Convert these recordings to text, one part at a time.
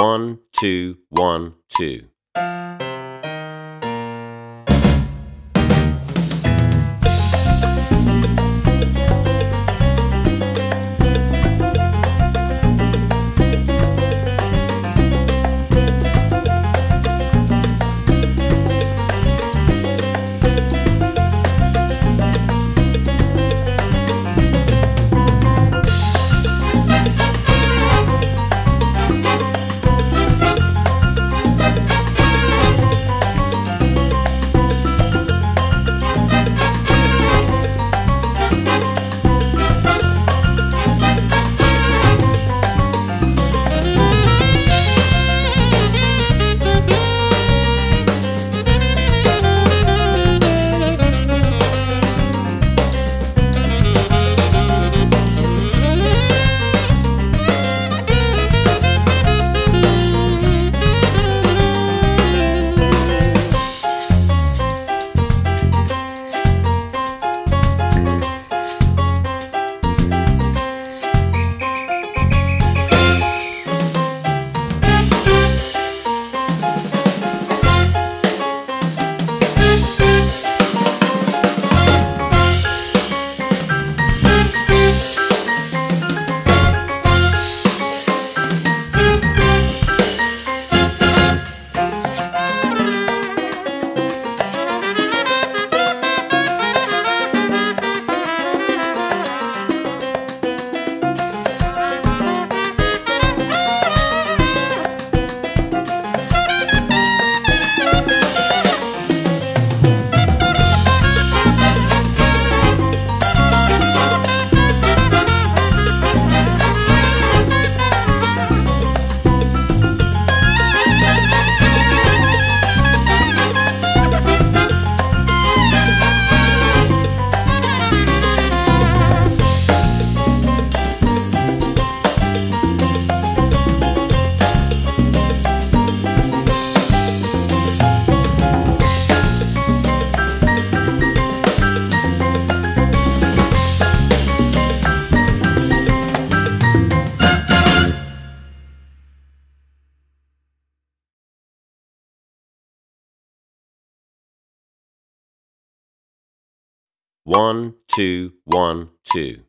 One, two, one, two. One, two, one, two.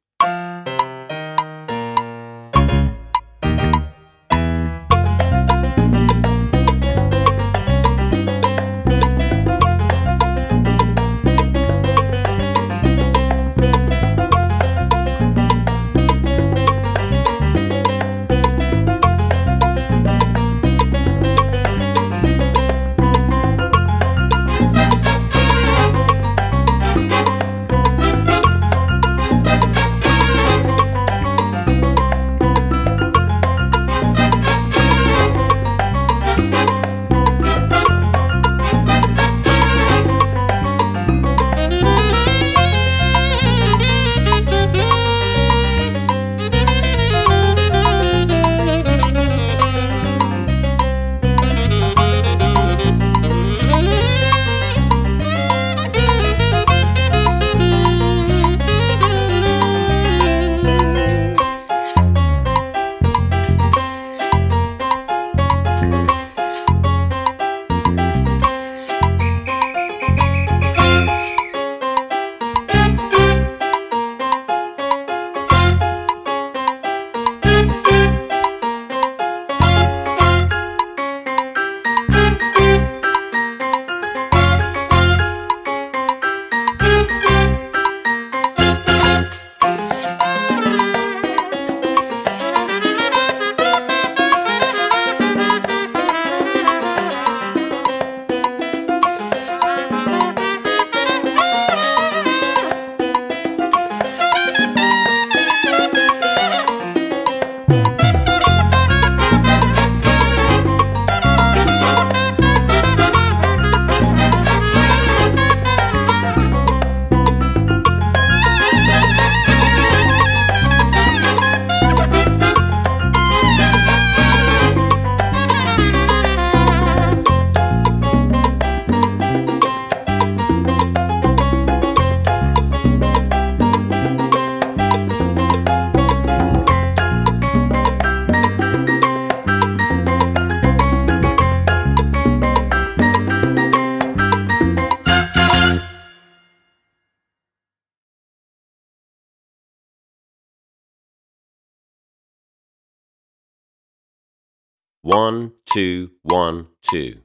One, two, one, two.